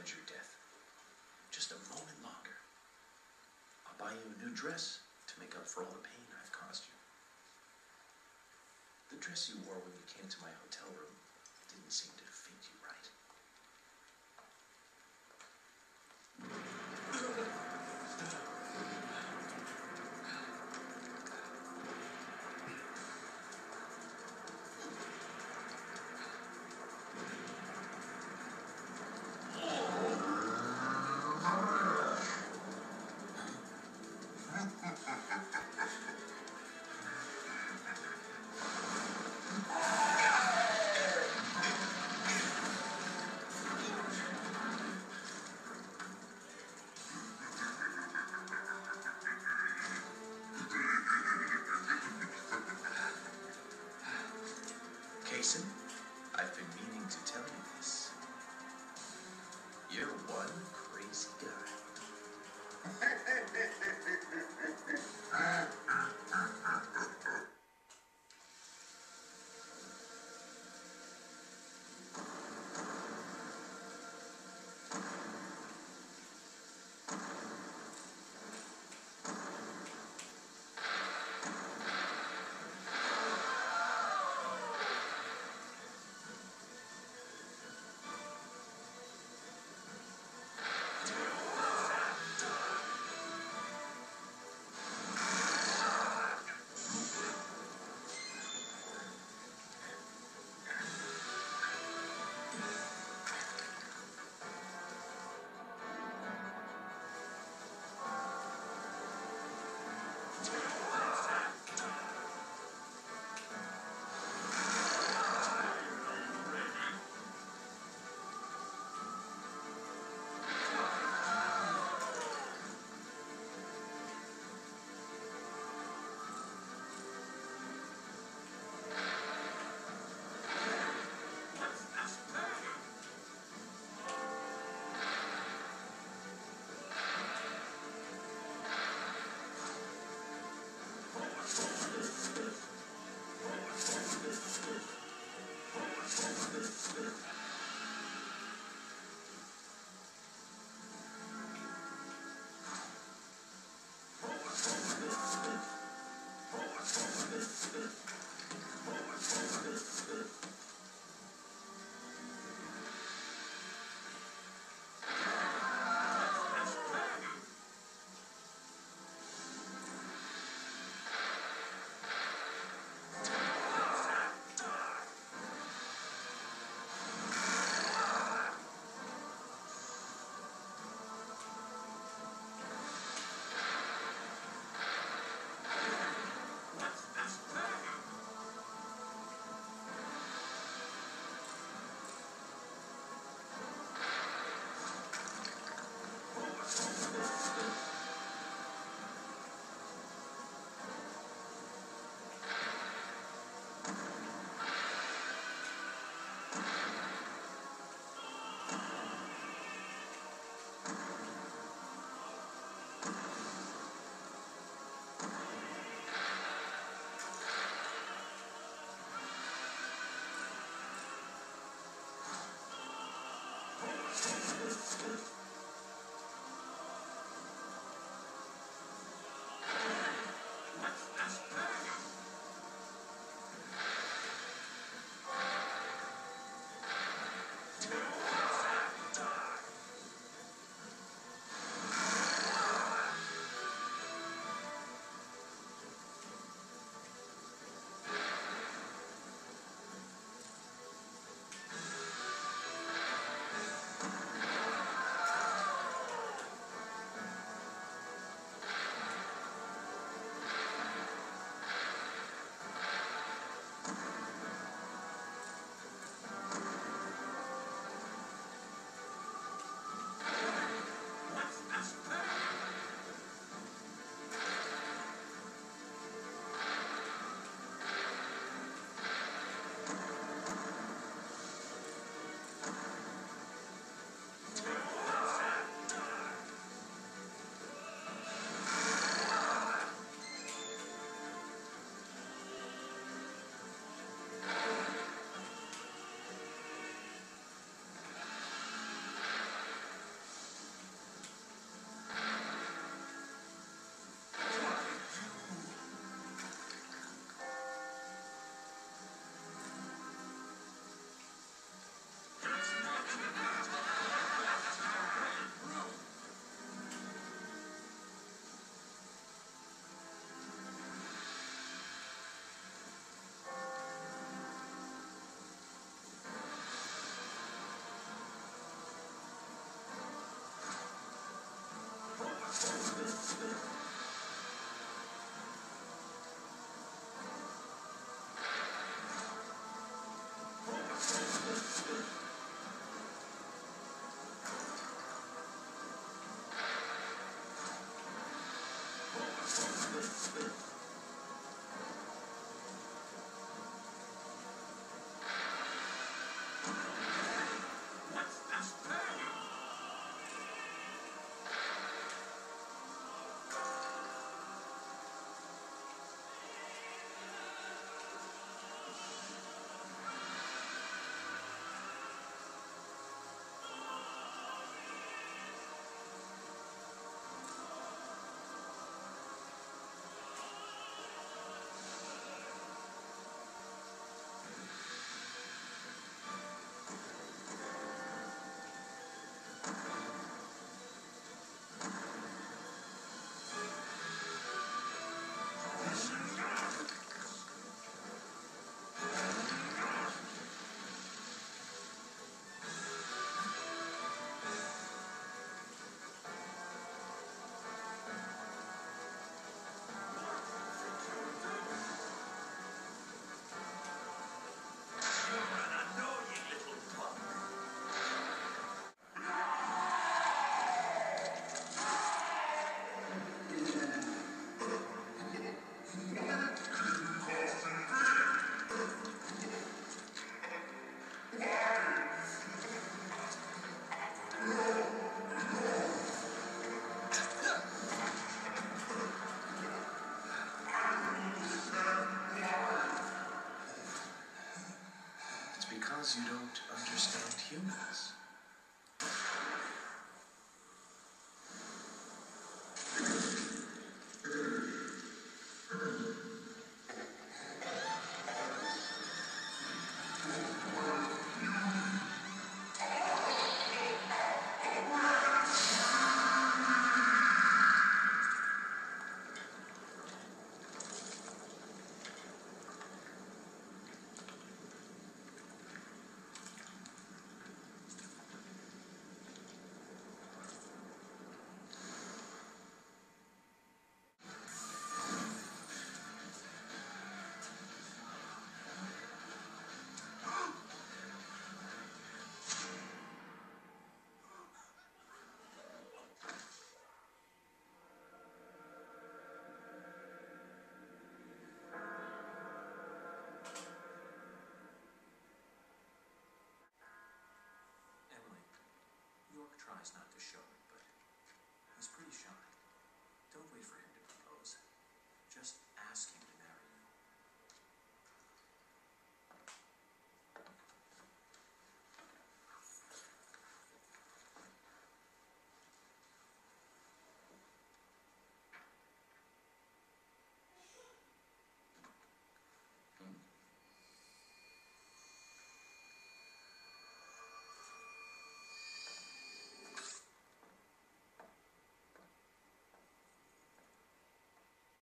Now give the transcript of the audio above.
avenge your death. Just a moment longer. I'll buy you a new dress to make up for all the pain I've caused you. The dress you wore when you came to my hotel room didn't seem to fit you one crazy guy. Because you don't understand humans. tries not to show it, but he's pretty shy. Don't wait for him to propose. Just ask him